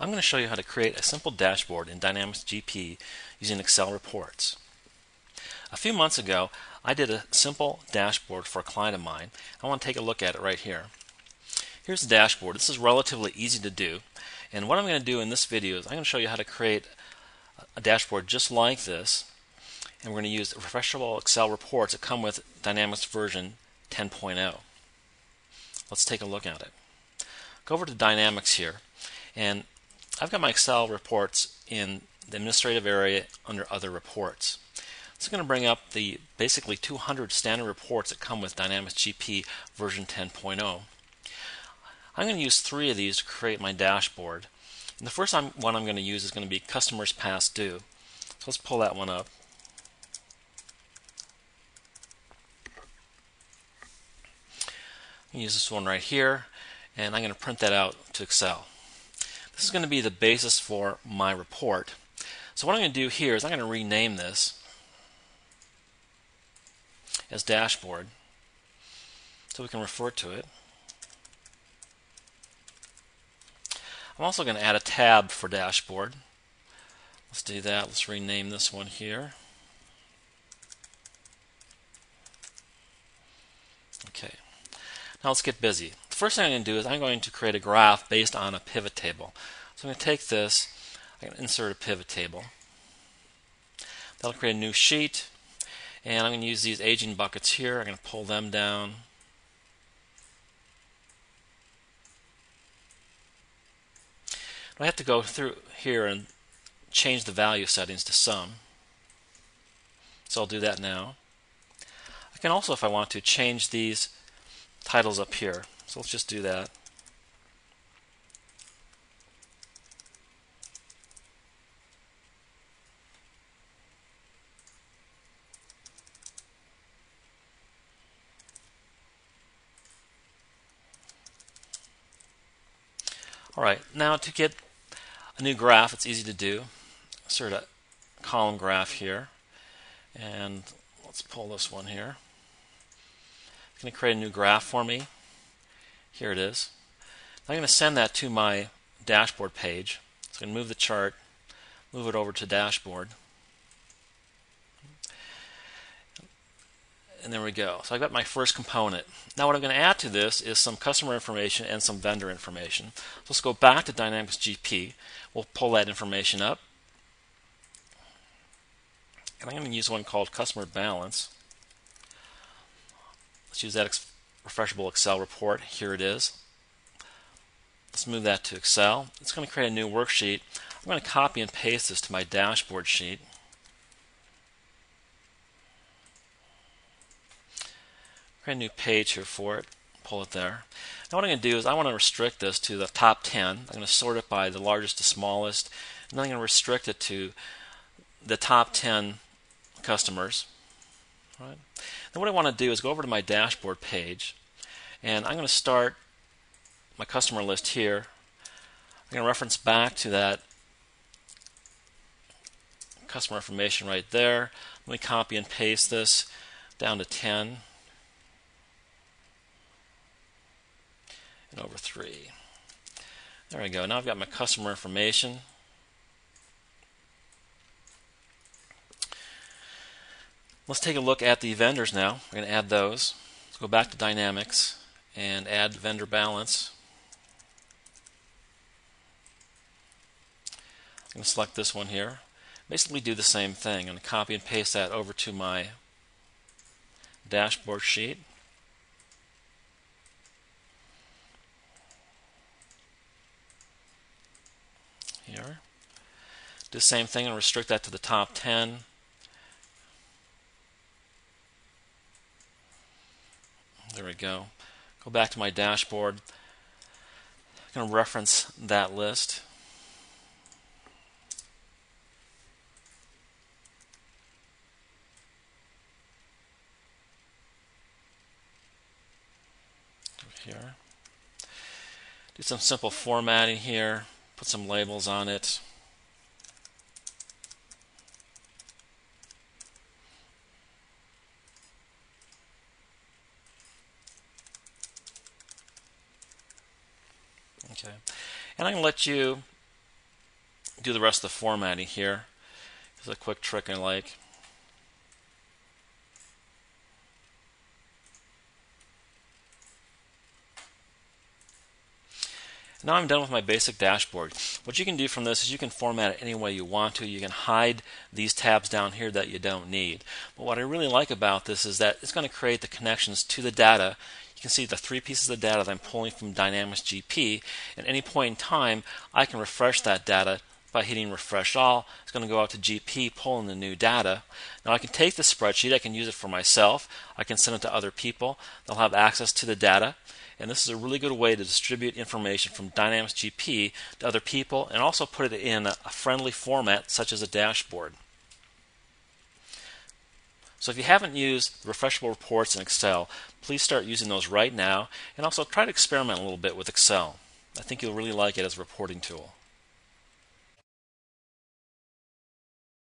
I'm going to show you how to create a simple dashboard in Dynamics GP using Excel reports. A few months ago, I did a simple dashboard for a client of mine. I want to take a look at it right here. Here's the dashboard. This is relatively easy to do. And what I'm going to do in this video is I'm going to show you how to create a dashboard just like this. And we're going to use refreshable Excel reports that come with Dynamics version 10.0. Let's take a look at it. Go over to Dynamics here and I've got my Excel reports in the administrative area under other reports. It's going to bring up the basically 200 standard reports that come with Dynamics GP version 10.0. I'm going to use three of these to create my dashboard. And the first one I'm going to use is going to be customers past due. So let's pull that one up. use this one right here and I'm going to print that out to Excel. This is going to be the basis for my report. So what I'm going to do here is I'm going to rename this as dashboard so we can refer to it. I'm also going to add a tab for dashboard. Let's do that. Let's rename this one here. Okay. Now let's get busy first thing I'm going to do is I'm going to create a graph based on a pivot table. So I'm going to take this, I'm going to insert a pivot table. That'll create a new sheet, and I'm going to use these aging buckets here. I'm going to pull them down. I have to go through here and change the value settings to sum. So I'll do that now. I can also, if I want to, change these titles up here. So let's just do that. Alright, now to get a new graph, it's easy to do. Insert a column graph here. And let's pull this one here. It's going to create a new graph for me. Here it is. I'm going to send that to my dashboard page. So I'm going to move the chart, move it over to dashboard. And there we go. So I've got my first component. Now what I'm going to add to this is some customer information and some vendor information. So let's go back to Dynamics GP. We'll pull that information up. And I'm going to use one called customer balance. Let's use that refreshable Excel report. Here it is. Let's move that to Excel. It's going to create a new worksheet. I'm going to copy and paste this to my dashboard sheet. Create a new page here for it. Pull it there. Now what I'm going to do is I want to restrict this to the top 10. I'm going to sort it by the largest to smallest. And then I'm going to restrict it to the top 10 customers. Right. Then what I want to do is go over to my dashboard page and I'm going to start my customer list here. I'm going to reference back to that customer information right there. Let me copy and paste this down to 10 and over 3. There we go. Now I've got my customer information. Let's take a look at the vendors now. We're going to add those. Let's go back to Dynamics and add vendor balance. I'm going to select this one here. Basically do the same thing. I'm going to copy and paste that over to my dashboard sheet. Here. Do the same thing and restrict that to the top 10. There we go. Go back to my dashboard. I'm going to reference that list. Here. Do some simple formatting here. Put some labels on it. Okay. And I'm going to let you do the rest of the formatting here. It's a quick trick I like. Now I'm done with my basic dashboard. What you can do from this is you can format it any way you want to. You can hide these tabs down here that you don't need. But what I really like about this is that it's going to create the connections to the data. You can see the three pieces of data that I'm pulling from Dynamics GP. At any point in time, I can refresh that data by hitting refresh all. It's going to go out to GP, pulling the new data. Now I can take the spreadsheet, I can use it for myself, I can send it to other people. They'll have access to the data and this is a really good way to distribute information from Dynamics GP to other people and also put it in a friendly format such as a dashboard. So if you haven't used refreshable reports in Excel, please start using those right now and also try to experiment a little bit with Excel. I think you'll really like it as a reporting tool.